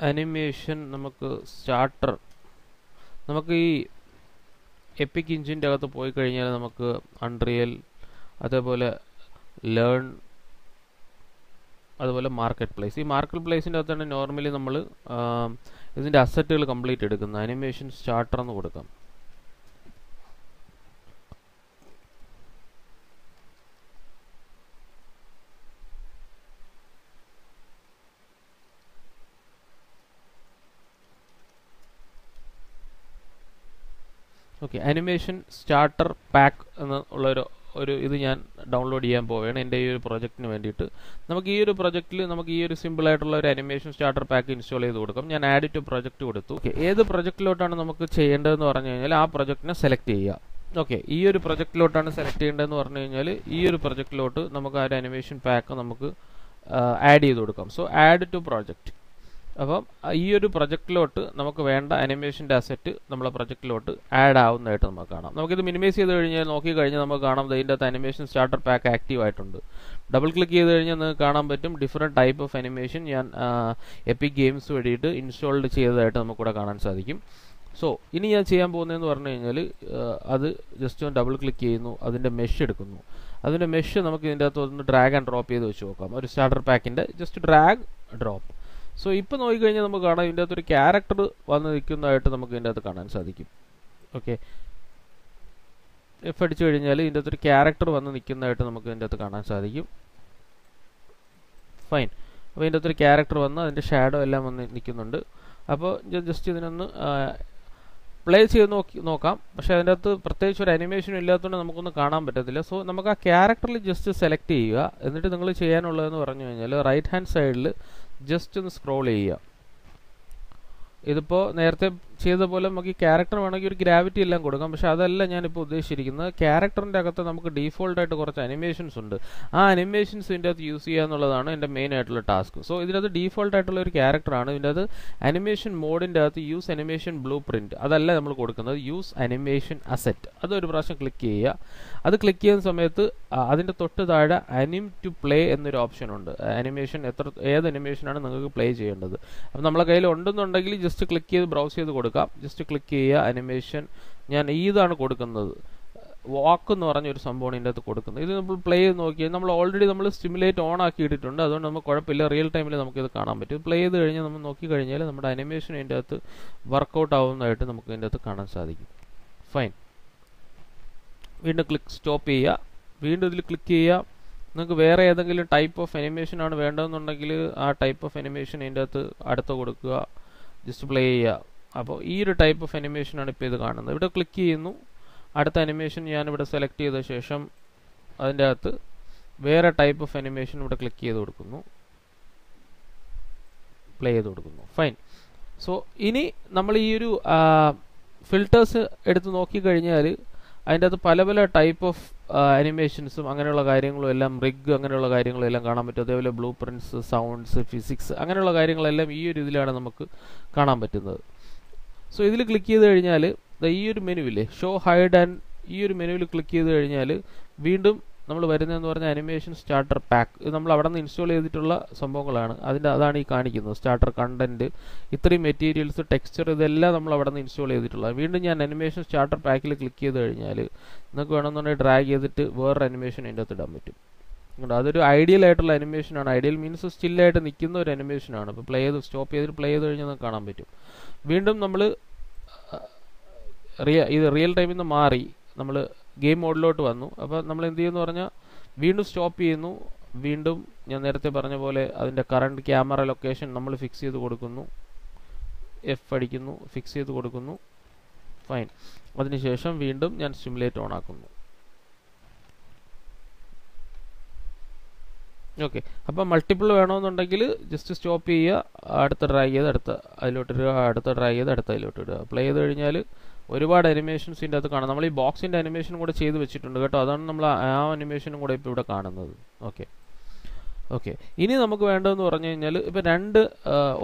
Speaker 1: അനിമേഷൻ നമുക്ക് സ്റ്റാർട്ടർ നമുക്ക് ഈ എപ്പിക് ഇഞ്ചിന്റെ അകത്ത് പോയി കഴിഞ്ഞാൽ നമുക്ക് അൺറിയൽ അതേപോലെ ലേൺ അതുപോലെ മാർക്കറ്റ് പ്ലേസ് ഈ മാർക്കറ്റ് പ്ലേസിന്റെ അകത്താണ് നോർമലി നമ്മൾ ഇതിന്റെ അസറ്റുകൾ കംപ്ലീറ്റ് എടുക്കുന്നത്. അനിമേഷൻ സ്റ്റാർട്ടർ എന്ന് കൊടുക്കാം. ഓക്കെ അനിമേഷൻ സ്റ്റാർട്ടർ പാക്ക് എന്ന് ഉള്ളൊരു ഒരു ഇത് ഞാൻ ഡൗൺലോഡ് ചെയ്യാൻ പോവുകയാണ്. എന്റെ ഈ ഒരു പ്രൊജക്റ്റിന് വേണ്ടിയിട്ട്. നമുക്ക് ഈ ഒരു പ്രൊജക്റ്റിൽ നമുക്ക് ഈ ഒരു സിമ്പിൾ ആയിട്ടുള്ള ഒരു അനിമേഷൻ സ്റ്റാർട്ടർ പാക്ക് ഇൻസ്റ്റാൾ ചെയ്ത് കൊടുക്കാം. ഞാൻ ആഡ് ടു പ്രൊജക്റ്റ് കൊടുത്തു. ഓക്കെ ഏത് പ്രൊജക്റ്റിലോട്ടാണ് നമുക്ക് ചെയ്യേണ്ടതെന്ന് പറഞ്ഞു കഴിഞ്ഞാൽ ആ പ്രൊജക്റ്റിനെ സെലക്ട് ചെയ്യുക. ഓക്കെ ഈ ഒരു പ്രൊജക്റ്റിലോട്ടാണ് സെലക്ട് ചെയ്യേണ്ടതെന്ന് പറഞ്ഞു കഴിഞ്ഞാൽ ഈ ഒരു പ്രൊജക്റ്റിലോട്ട് നമുക്ക് ആ ഒരു അനിമേഷൻ പാക്ക് നമുക്ക് ആഡ് ചെയ്ത് കൊടുക്കാം. സോ ആഡ് ടു പ്രൊജക്റ്റ് അപ്പം ഈ ഒരു പ്രൊജക്റ്റിലോട്ട് നമുക്ക് വേണ്ട അനിമേഷന്റെ അസെറ്റ് നമ്മളെ പ്രൊജക്റ്റിലോട്ട് ആഡ് ആവുന്നതായിട്ട് നമുക്ക് കാണാം. നമുക്കിത് മിനിമൈസ് ചെയ്ത് കഴിഞ്ഞാൽ നോക്കി കഴിഞ്ഞാൽ നമുക്ക് കാണാം ഇതിന്റെ അകത്ത് അനിമേഷൻ സ്റ്റാർട്ടർ പാക്ക് ആക്റ്റീവ് ആയിട്ടുണ്ട്. ഡബിൾ ക്ലിക്ക് ചെയ്ത് കഴിഞ്ഞാൽ നിങ്ങൾക്ക് കാണാൻ പറ്റും ഡിഫറെന്റ് ടൈപ്പ് ഓഫ് അനിമേഷൻ ഞാൻ എപ്പിക് ഗെയിംസ് വേണ്ടിയിട്ട് ഇൻസ്റ്റാൾഡ് ചെയ്തതായിട്ട് നമുക്കിവിടെ കാണാൻ സാധിക്കും. സോ ഇനി ഞാൻ ചെയ്യാൻ പോകുന്നതെന്ന് പറഞ്ഞു കഴിഞ്ഞാൽ അത് ജസ്റ്റ് ഒന്ന് ഡബിൾ ക്ലിക്ക് ചെയ്യുന്നു അതിന്റെ മെഷ് എടുക്കുന്നു. അതിന്റെ മെഷ് നമുക്ക് ഇതിന്റെ അകത്ത് ഒന്ന് ഡ്രാഗ് ആൻഡ് ഡ്രോപ്പ് ചെയ്ത് വെച്ച് നോക്കാം. ഒരു സ്റ്റാർട്ടർ പാക്കിന്റെ ജസ്റ്റ് ഡ്രാഗ് ഡ്രോപ്പ് സോ ഇപ്പോൾ നോക്കിക്കഴിഞ്ഞാൽ നമുക്ക് കാണാം ഇതിന്റെ അകത്തൊരു ക്യാരക്ടർ വന്ന് നിൽക്കുന്നതായിട്ട് നമുക്ക് ഇതിന്റെ അകത്ത് കാണാൻ സാധിക്കും. ഓക്കെ എഫ് അടിച്ചു കഴിഞ്ഞാൽ ഇതിന്റെ അകത്തൊരു ക്യാരക്ടർ വന്ന് നിൽക്കുന്നതായിട്ട് നമുക്ക് ഇതിന്റെ അകത്ത് കാണാൻ സാധിക്കും. ഫൈൻ അപ്പോൾ ഇതിന്റെ അകത്തൊരു ക്യാരക്ടർ വന്ന് അതിന്റെ ഷാഡോ എല്ലാം വന്ന് നിൽക്കുന്നുണ്ട്. അപ്പോൾ ജസ്റ്റ് ഇതിനൊന്ന് പ്ലേ ചെയ്ത് നോക്കി നോക്കാം. പക്ഷേ അതിന്റെ അകത്ത് പ്രത്യേകിച്ച് ഒരു അനിമേഷനും ഇല്ലാത്തതുകൊണ്ട് നമുക്കൊന്നും കാണാൻ പറ്റത്തില്ല. സോ നമുക്ക് ആ ക്യാരക്ടറിൽ ജസ്റ്റ് സെലക്ട് ചെയ്യുക. എന്നിട്ട് നിങ്ങൾ ചെയ്യാനുള്ളതെന്ന് പറഞ്ഞു കഴിഞ്ഞാൽ റൈറ്റ് ഹാൻഡ് സൈഡിൽ ജസ്റ്റ് ഒന്ന് സ്ക്രോൾ ചെയ്യുക. ഇതിപ്പോൾ നേരത്തെ ചെയ്ത പോലെ നമുക്ക് ഈ ക്യാരക്ടർ വേണമെങ്കിൽ ഒരു ഗ്രാവിറ്റി എല്ലാം കൊടുക്കാം. പക്ഷെ അതല്ല ഞാനിപ്പോൾ ഉദ്ദേശിച്ചിരിക്കുന്നത്. ക്യാരക്ടറിന്റെ അകത്ത് നമുക്ക് ഡീഫോൾട്ടായിട്ട് കുറച്ച് അനിമേഷൻസ് ഉണ്ട്. ആ അനിമേഷൻസ് ഇതിന്റെ അകത്ത് യൂസ് ചെയ്യുക എന്നുള്ളതാണ് എന്റെ മെയിൻ ആയിട്ടുള്ള ടാസ്ക് സോ ഇതിനകത്ത് ഡീഫോൾട്ടായിട്ടുള്ള ഒരു ക്യാരക്ടറാണ് ഇതിന്റെ അത് അനിമേഷൻ മോഡിന്റെ അകത്ത് യൂസ് അനിമേഷൻ ബ്ലൂ പ്രിന്റ് അതല്ല നമ്മൾ കൊടുക്കുന്നത് യൂസ് അനിമേഷൻ അസെറ്റ് അതൊരു പ്രാവശ്യം ക്ലിക്ക് ചെയ്യുക. അത് ക്ലിക്ക് ചെയ്യുന്ന സമയത്ത് അതിന്റെ തൊട്ട് താഴെ അനിം ടു പ്ലേ എന്നൊരു ഓപ്ഷൻ ഉണ്ട്. അനിമേഷൻ എത്ര ഏത് അനിമേഷനാണ് നിങ്ങൾക്ക് പ്ലേ ചെയ്യേണ്ടത്? അപ്പം നമ്മളെ കയ്യിൽ ഉണ്ടെന്നുണ്ടെങ്കിൽ ജസ്റ്റ് ക്ലിക്ക് ചെയ്ത് ബ്രൗസ് ചെയ്ത് കൊടുക്കാം. ജസ്റ്റ് ക്ലിക്ക് ചെയ്യുക അനിമേഷൻ ഞാൻ ഇതാണ് കൊടുക്കുന്നത്. വാക്ക് എന്ന് പറഞ്ഞ ഒരു സംഭവമാണ് ഇതിന്റെ അകത്ത് കൊടുക്കുന്നത്. ഇത് നമ്മൾ പ്ലേ ചെയ്ത് നോക്കിയാൽ നമ്മൾ ഓൾറെഡി നമ്മൾ സ്റ്റിമുലേറ്റ് ഓൺ ആക്കി ഇട്ടിട്ടുണ്ട്. അതുകൊണ്ട് നമുക്ക് കുഴപ്പമില്ല. റിയൽ ടൈമിൽ നമുക്കിത് കാണാൻ പറ്റും. പ്ലേ ചെയ്ത് കഴിഞ്ഞാൽ നമ്മൾ നോക്കി കഴിഞ്ഞാൽ നമ്മുടെ അനിമേഷൻ ഇതിന്റെ അകത്ത് വർക്കൗട്ട് ആവുന്നതായിട്ട് നമുക്ക് ഇതിന്റെ അകത്ത് കാണാൻ സാധിക്കും. ഫൈൻ വീണ്ടും ക്ലിക്ക് സ്റ്റോപ്പ് ചെയ്യുക. വീണ്ടും ഇതിൽ ക്ലിക്ക് ചെയ്യുക. നിങ്ങൾക്ക് വേറെ ഏതെങ്കിലും ടൈപ്പ് ഓഫ് അനിമേഷൻ ആണ് വേണ്ടതെന്നുണ്ടെങ്കിൽ ആ ടൈപ്പ് ഓഫ് അനിമേഷൻ ഇതിന്റെ അകത്ത് അടുത്ത് കൊടുക്കുക. ജസ്റ്റ് പ്ലേ ചെയ്യുക. അപ്പോൾ ഈ ഒരു ടൈപ്പ് ഓഫ് അനിമേഷൻ ആണ് ഇപ്പോൾ ഇത് കാണുന്നത്. ഇവിടെ ക്ലിക്ക് ചെയ്യുന്നു. അടുത്ത അനിമേഷൻ ഞാനിവിടെ സെലക്ട് ചെയ്ത ശേഷം അതിന്റെ അകത്ത് വേറെ ടൈപ്പ് ഓഫ് അനിമേഷൻ ഇവിടെ ക്ലിക്ക് ചെയ്ത് കൊടുക്കുന്നു. പ്ലേ ചെയ്ത് കൊടുക്കുന്നു. ഫൈൻ സോ ഇനി നമ്മൾ ഈ ഒരു ഫിൽട്ടേഴ്സ് എടുത്ത് നോക്കിക്കഴിഞ്ഞാൽ അതിന്റെ അകത്ത് പല പല ടൈപ്പ് ഓഫ് അനിമേഷൻസും അങ്ങനെയുള്ള കാര്യങ്ങളും എല്ലാം റിഗ് അങ്ങനെയുള്ള കാര്യങ്ങളും എല്ലാം കാണാൻ പറ്റും. അതേപോലെ ബ്ലൂ പ്രിന്റ്സ് സൗണ്ട്സ് ഫിസിക്സ് അങ്ങനെയുള്ള കാര്യങ്ങളെല്ലാം ഈ ഒരു ഇതിലാണ് നമുക്ക് കാണാൻ പറ്റുന്നത്. സോ ഇതിൽ ക്ലിക്ക് ചെയ്ത് കഴിഞ്ഞാൽ ഈ ഒരു മെനുവില്ലേ ഷോ ഹൈഡ് ആൻഡ് ഈ ഒരു മെനുവിൽ ക്ലിക്ക് ചെയ്ത് കഴിഞ്ഞാൽ വീണ്ടും നമ്മൾ വരുന്നതെന്ന് പറഞ്ഞാൽ അനിമേഷൻ സ്റ്റാർട്ടർ പാക്ക് നമ്മൾ അവിടെ നിന്ന് ഇൻസ്റ്റാൾ ചെയ്തിട്ടുള്ള സംഭവങ്ങളാണ്. അതിന്റെ അതാണ് ഈ കാണിക്കുന്നത്. സ്റ്റാർട്ടർ കണ്ടന്റ് ഇത്രയും മെറ്റീരിയൽസ് ടെക്സ്ചർ ഇതെല്ലാം നമ്മൾ അവിടെ നിന്ന് ഇൻസ്റ്റാൾ ചെയ്തിട്ടുള്ളത് വീണ്ടും ഞാൻ അനിമേഷൻ സ്റ്റാർട്ടർ പാക്കിൽ ക്ലിക്ക് ചെയ്ത് കഴിഞ്ഞാൽ നിങ്ങൾക്ക് വേണമെന്നുണ്ടെങ്കിൽ ഡ്രാഗ് ചെയ്തിട്ട് വേറൊരു അനിമേഷൻ അതിന്റെ അകത്ത് ഇടാൻ പറ്റും. അതൊരു ഐഡിയൽ ആയിട്ടുള്ള അനിമേഷനാണ് ഐഡിയൽ മീൻസ് സ്റ്റില്ലായിട്ട് നിൽക്കുന്ന ഒരു അനിമേഷനാണ് ഇപ്പോൾ പ്ലേ ചെയ്ത് സ്റ്റോപ്പ് ചെയ്തിട്ട് പ്ലേ ചെയ്ത് കഴിഞ്ഞാൽ കാണാൻ പറ്റും. വീണ്ടും നമ്മൾ റിയ ഇത് റിയൽ ടൈമിൽ നിന്ന് മാറി. നമ്മൾ ഗെയിം മോഡിലോട്ട് വന്നു. അപ്പോൾ നമ്മൾ എന്ത് ചെയ്യുമെന്ന് പറഞ്ഞാൽ വീണ്ടും സ്റ്റോപ്പ് ചെയ്യുന്നു. വീണ്ടും ഞാൻ നേരത്തെ പറഞ്ഞ പോലെ അതിന്റെ കറണ്ട് ക്യാമറ ലൊക്കേഷൻ നമ്മൾ ഫിക്സ് ചെയ്ത് കൊടുക്കുന്നു. എഫ് അടിക്കുന്നു ഫിക്സ് ചെയ്ത് കൊടുക്കുന്നു. ഫൈൻ അതിനുശേഷം വീണ്ടും ഞാൻ സ്റ്റിമുലേറ്റ് ഓൺ ആക്കുന്നു. ഓക്കെ അപ്പോൾ മൾട്ടിപ്പിൾ വേണമെന്നുണ്ടെങ്കിൽ ജസ്റ്റ് സ്റ്റോപ്പ് ചെയ്യുക അടുത്ത ഡ്രാഗ് ചെയ്ത് അടുത്ത അതിലോട്ട് ഇടുക അടുത്ത ഡ്രാഗ് ചെയ്ത് അടുത്ത അതിലോട്ട് ഇടുക. പ്ലേ ചെയ്ത് കഴിഞ്ഞാൽ ഒരുപാട് അനിമേഷൻസ് ഇതിന്റെ അകത്ത് കാണാം. നമ്മൾ ഈ ബോക്സിന്റെ അനിമേഷൻ കൂടെ ചെയ്ത് വെച്ചിട്ടുണ്ട് കേട്ടോ. അതാണ് നമ്മൾ ആ അനിമേഷനും കൂടെ ഇപ്പോൾ ഇവിടെ കാണുന്നത്. ഓക്കെ. ഓക്കെ. ഇനി നമുക്ക് വേണ്ടതെന്ന് പറഞ്ഞു കഴിഞ്ഞാൽ ഇപ്പോൾ രണ്ട്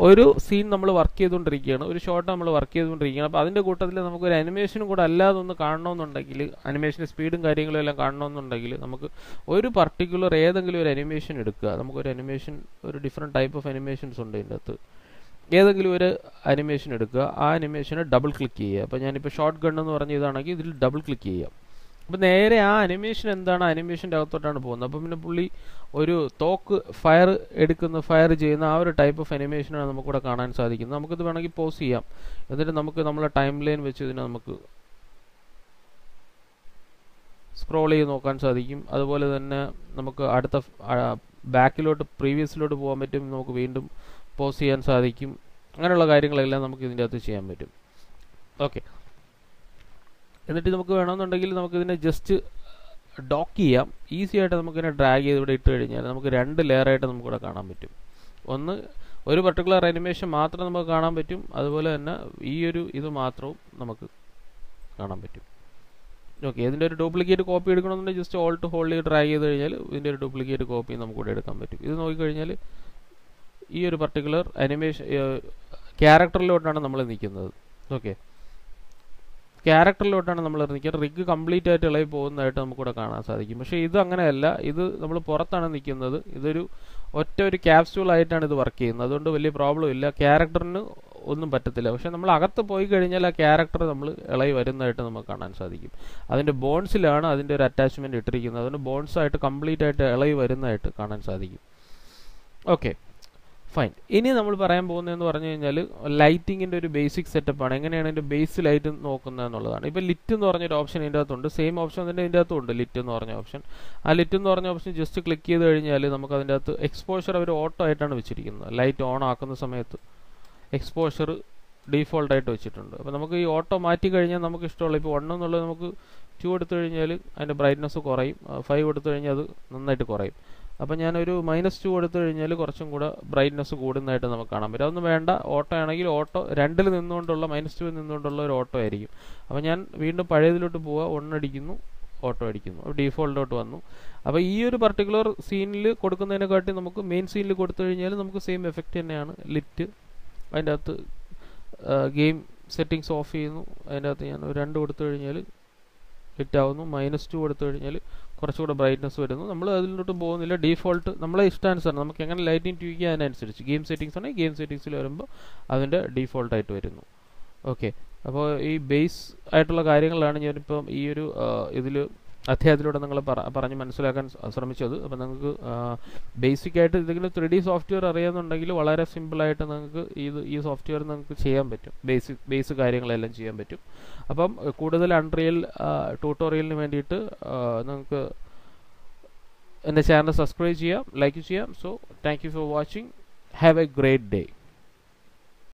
Speaker 1: ഒരു സീൻ നമ്മൾ വർക്ക് ചെയ്തുകൊണ്ടിരിക്കുകയാണ്. ഒരു ഷോട്ട് നമ്മൾ വർക്ക് ചെയ്തുകൊണ്ടിരിക്കുകയാണ്. അപ്പോൾ അതിന്റെ കൂട്ടത്തിൽ നമുക്ക് ഒരു അനിമേഷനും കൂടെ അല്ലാതെ ഒന്ന് കാണണമെന്നുണ്ടെങ്കിൽ അനിമേഷന്റെ സ്പീഡും കാര്യങ്ങളും എല്ലാം കാണണമെന്നുണ്ടെങ്കിൽ നമുക്ക് ഒരു പർട്ടിക്കുലർ ഏതെങ്കിലും ഒരു അനിമേഷൻ എടുക്കുക. നമുക്കൊരു അനിമേഷൻ ഒരു ഡിഫറെന്റ് ടൈപ്പ് ഓഫ് അനിമേഷൻസ് ഉണ്ട് ഇതിന്റെ അകത്ത്. ഏതെങ്കിലും ഒരു അനിമേഷൻ എടുക്കുക. ആ അനിമേഷന് ഡബിൾ ക്ലിക്ക് ചെയ്യുക. അപ്പോൾ ഞാനിപ്പോൾ ഷോർട്ട് ഗൺ എന്ന് പറഞ്ഞ ഇതാണെങ്കിൽ ഇതിൽ ഡബിൾ ക്ലിക്ക് ചെയ്യാം അപ്പോൾ നേരെ ആ അനിമേഷൻ എന്താണ്? അനിമേഷന്റെ അകത്തോട്ടാണ് പോകുന്നത്. അപ്പോൾ പിന്നെ പുള്ളി ഒരു തോക്ക് ഫയർ എടുക്കുന്ന ഫയർ ചെയ്യുന്ന ആ ഒരു ടൈപ്പ് ഓഫ് അനിമേഷനാണ് നമുക്കിവിടെ കാണാൻ സാധിക്കുന്നത്. നമുക്കിത് വേണമെങ്കിൽ പോസ് ചെയ്യാം. എന്നിട്ട് നമുക്ക് നമ്മളെ ടൈം ലൈൻ വെച്ച് ഇതിനെ നമുക്ക് സ്ക്രോൾ ചെയ്ത് നോക്കാൻ സാധിക്കും. അതുപോലെ തന്നെ നമുക്ക് അടുത്ത ബാക്കിലോട്ട് പ്രീവിയസിലോട്ട് പോകാൻ പറ്റും. നമുക്ക് വീണ്ടും പോസ് ചെയ്യാൻ സാധിക്കും. അങ്ങനെയുള്ള കാര്യങ്ങളെല്ലാം നമുക്ക് ഇതിന്റെ അകത്ത് ചെയ്യാൻ പറ്റും. ഓക്കെ. എന്നിട്ട് നമുക്ക് വേണമെന്നുണ്ടെങ്കിൽ നമുക്കിതിനെ ജസ്റ്റ് ഡോക്ക് ചെയ്യാം. ഈസി ആയിട്ട് നമുക്കിതിനെ ഡ്രാഗ് ചെയ്ത് ഇവിടെ ഇട്ട് കഴിഞ്ഞാൽ നമുക്ക് രണ്ട് ലെയറായിട്ട് നമുക്കിവിടെ കാണാൻ പറ്റും. ഒന്ന് ഒരു പർട്ടിക്കുലർ അനിമേഷൻ മാത്രം നമുക്ക് കാണാൻ പറ്റും. അതുപോലെ തന്നെ ഈ ഒരു ഇത് മാത്രവും നമുക്ക് കാണാൻ പറ്റും. ഓക്കെ ഇതിന്റെ ഒരു ഡ്യൂപ്ലിക്കേറ്റ് കോപ്പി എടുക്കണമെന്നുണ്ടെങ്കിൽ ജസ്റ്റ് ഓൾട്ട് ഹോൾഡ് ഡ്രാഗ് ചെയ്ത് കഴിഞ്ഞാൽ ഇതിന്റെ ഒരു ഡ്യൂപ്ലിക്കേറ്റ് കോപ്പി നമുക്കിവിടെ എടുക്കാൻ പറ്റും. ഇത് നോക്കിക്കഴിഞ്ഞാൽ ഈ ഒരു പർട്ടിക്കുലർ അനിമേഷൻ ക്യാരക്ടറിലോട്ടാണ് നമ്മൾ നിൽക്കുന്നത്. ഓക്കെ ക്യാരക്ടറിലോട്ടാണ് നമ്മൾ നിൽക്കുന്നത്. റിഗ് കംപ്ലീറ്റ് ആയിട്ട് ഇളകി പോകുന്നതായിട്ട് നമുക്കിവിടെ കാണാൻ സാധിക്കും. പക്ഷേ ഇത് അങ്ങനെയല്ല. ഇത് നമ്മൾ പുറത്താണ് നിൽക്കുന്നത്. ഇതൊരു ഒറ്റ ഒരു ക്യാപ്സ്യൂൾ ആയിട്ടാണ് ഇത് വർക്ക് ചെയ്യുന്നത്. അതുകൊണ്ട് വലിയ പ്രോബ്ലം ഇല്ല. ക്യാരക്ടറിന് ഒന്നും പറ്റത്തില്ല. പക്ഷെ നമ്മൾ അകത്ത് പോയി കഴിഞ്ഞാൽ ആ ക്യാരക്ടർ നമ്മൾ ഇളയി വരുന്നതായിട്ട് നമുക്ക് കാണാൻ സാധിക്കും. അതിന്റെ ബോൺസിലാണ് അതിന്റെ ഒരു അറ്റാച്ച്മെന്റ് ഇട്ടിരിക്കുന്നത്. അതുകൊണ്ട് ബോൺസായിട്ട് കംപ്ലീറ്റ് ആയിട്ട് ഇളയി വരുന്നതായിട്ട് കാണാൻ സാധിക്കും. ഓക്കെ ഫൈൻ ഇനി നമ്മൾ പറയാൻ പോകുന്നതെന്ന് പറഞ്ഞു കഴിഞ്ഞാൽ ലൈറ്റിങ്ങിന്റെ ഒരു ബേസിക് സെറ്റപ്പാണ് എങ്ങനെയാണ് ഇതിന്റെ ബേസ് ലൈറ്റ് നോക്കുന്നത് എന്നുള്ളതാണ് ഇപ്പോൾ ലിറ്റ് എന്ന് പറഞ്ഞൊരു ഓപ്ഷൻ ഇതിന്റെ അകത്തുണ്ട്. സെയിം ഓപ്ഷൻ തന്നെ ഇതിന്റെ അകത്തുണ്ട് ലിറ്റ് എന്ന് പറഞ്ഞ ഓപ്ഷൻ ആ ലിറ്റ് എന്ന് പറഞ്ഞ ഓപ്ഷൻ ജസ്റ്റ് ക്ലിക്ക് ചെയ്ത് കഴിഞ്ഞാൽ നമുക്ക് അതിന്റെ അകത്ത് എക്സ്പോഷർ അവർ ഓട്ടോ ആയിട്ടാണ് വെച്ചിരിക്കുന്നത്. ലൈറ്റ് ഓൺ ആക്കുന്ന സമയത്ത് എക്സ്പോഷർ ഡീഫോൾട്ടായിട്ട് വെച്ചിട്ടുണ്ട്. അപ്പോൾ നമുക്ക് ഈ ഓട്ടോ മാറ്റി കഴിഞ്ഞാൽ നമുക്ക് ഇഷ്ടമുള്ള ഇപ്പോൾ ഒന്ന് എന്നുള്ളത് നമുക്ക് ടു എടുത്തു കഴിഞ്ഞാൽ അതിന്റെ ബ്രൈറ്റ്നസ് കുറയും. ഫൈവ് എടുത്തു കഴിഞ്ഞാൽ അത് നന്നായിട്ട് കുറയും. അപ്പോൾ ഞാനൊരു മൈനസ് ടു കൊടുത്തു കഴിഞ്ഞാൽ കുറച്ചും കൂടെ ബ്രൈറ്റ്നസ് കൂടുന്നതായിട്ട് നമുക്ക് കാണാൻ പറ്റും. അതൊന്നും വേണ്ട. ഓട്ടോ ആണെങ്കിൽ ഓട്ടോ രണ്ടിൽ നിന്നുകൊണ്ടുള്ള മൈനസ് ടുവിൽ നിന്നുകൊണ്ടുള്ള ഒരു ഓട്ടോ ആയിരിക്കും. അപ്പം ഞാൻ വീണ്ടും പഴയതിലോട്ട് പോവുക ഒന്നടിക്കുന്നു ഓട്ടോ അടിക്കുന്നു. ഡീഫോൾട്ടോട്ട് വന്നു. അപ്പോൾ ഈ ഒരു പർട്ടിക്കുലർ സീനിൽ കൊടുക്കുന്നതിനെക്കാട്ടി നമുക്ക് മെയിൻ സീനിൽ കൊടുത്തു കഴിഞ്ഞാൽ നമുക്ക് സെയിം എഫക്റ്റ് തന്നെയാണ്. ലിറ്റ് അതിന്റെ അകത്ത് ഗെയിം സെറ്റിങ്സ് ഓഫ് ചെയ്യുന്നു. അതിന്റെ അകത്ത് ഞാൻ രണ്ട് കൊടുത്തു കഴിഞ്ഞാൽ ലിറ്റ് ആവുന്നു മൈനസ് ടു കൊടുത്തു കഴിഞ്ഞാൽ കുറച്ചുകൂടെ ബ്രൈറ്റ്നസ് വരുന്നു. നമ്മൾ അതിലോട്ട് പോകുന്നില്ല. ഡീഫോൾട്ട് നമ്മളെ ഇഷ്ടാനുസരണം നമുക്ക് എങ്ങനെ ലൈറ്റിംഗ് ട്യൂക്ക് അതിനനുസരിച്ച് ഗെയിം സെറ്റിങ്സ് ആണെങ്കിൽ ഗെയിം സെറ്റിങ്സിൽ വരുമ്പോൾ അതിന്റെ ഡീഫോൾട്ടായിട്ട് വരുന്നു. ഓക്കെ അപ്പോൾ ഈ ബേസ് ആയിട്ടുള്ള കാര്യങ്ങളാണ് ഞാനിപ്പം ഈ ഒരു ഇതിൽ അധ്യായത്തിലൂടെ നിങ്ങൾ പറഞ്ഞ് മനസ്സിലാക്കാൻ ശ്രമിച്ചത് അപ്പോൾ നിങ്ങൾക്ക് ബേസിക് ആയിട്ട് എന്തെങ്കിലും ത്രീ ഡി സോഫ്റ്റ്വെയർ അറിയാമെന്നുണ്ടെങ്കിൽ വളരെ സിമ്പിളായിട്ട് നിങ്ങൾക്ക് ഇത് ഈ സോഫ്റ്റ്വെയർ നിങ്ങൾക്ക് ചെയ്യാൻ പറ്റും. ബേസിക് ബേസ് കാര്യങ്ങളെല്ലാം ചെയ്യാൻ പറ്റും. അപ്പം കൂടുതൽ അൺറിയൽ ട്യൂട്ടോറിയലിന് വേണ്ടിയിട്ട് നിങ്ങൾക്ക് എന്റെ ചാനൽ സബ്സ്ക്രൈബ് ചെയ്യാം ലൈക്ക് ചെയ്യാം. So thank you for watching. Have a great day.